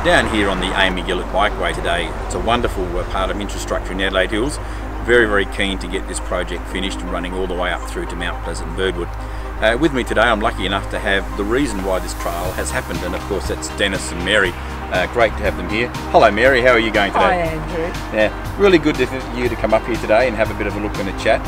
Down here on the Amy Gillett Bikeway today, it's a wonderful uh, part of infrastructure in Adelaide Hills. Very, very keen to get this project finished and running all the way up through to Mount Pleasant and Birdwood. Uh, with me today, I'm lucky enough to have the reason why this trial has happened, and of course that's Denis and Mary. Uh, great to have them here. Hello, Mary. How are you going today? Hi, Andrew. Yeah, really good to you to come up here today and have a bit of a look and a chat.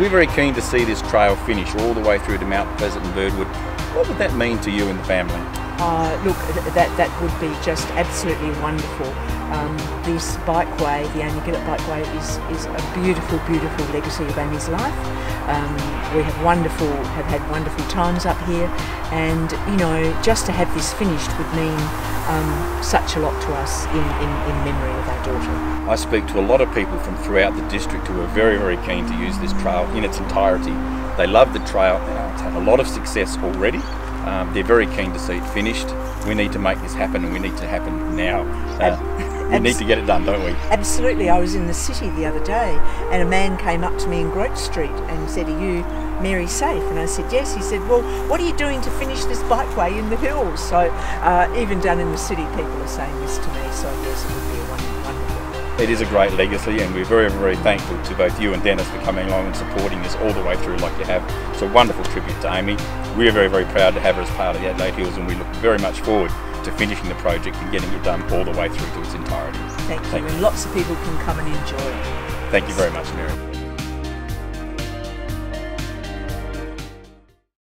We're very keen to see this trail finish all the way through to Mount Pleasant and Birdwood. What would that mean to you and the family? Uh, look, that that would be just absolutely wonderful. Um, this bikeway, the Amy Gillett Bikeway, is is a beautiful, beautiful legacy of Amy's life. Um, we have wonderful, have had wonderful times up here, and you know, just to have this finished would mean um, such a lot to us in, in, in memory of our daughter. I speak to a lot of people from throughout the district who are very, very keen to use this trail in its entirety. They love the trail. It's had a lot of success already. Um, they're very keen to see it finished. We need to make this happen, and we need to happen now. Uh, we need to get it done, don't we? Absolutely. I was in the city the other day, and a man came up to me in Grote Street and said, "Are you Mary Safe?" And I said, "Yes." He said, "Well, what are you doing to finish this bikeway in the hills?" So uh, even down in the city, people are saying this to me. So yes, it would be a wonderful. It is a great legacy, and we're very, very thankful to both you and Denis for coming along and supporting us all the way through, like you have. It's a wonderful tribute to Amy. We're very, very proud to have her as part of the Adelaide Hills, and we look very much forward to finishing the project and getting it done all the way through to its entirety. Thank you. You. And lots of people can come and enjoy it. Thank you very much, Mary.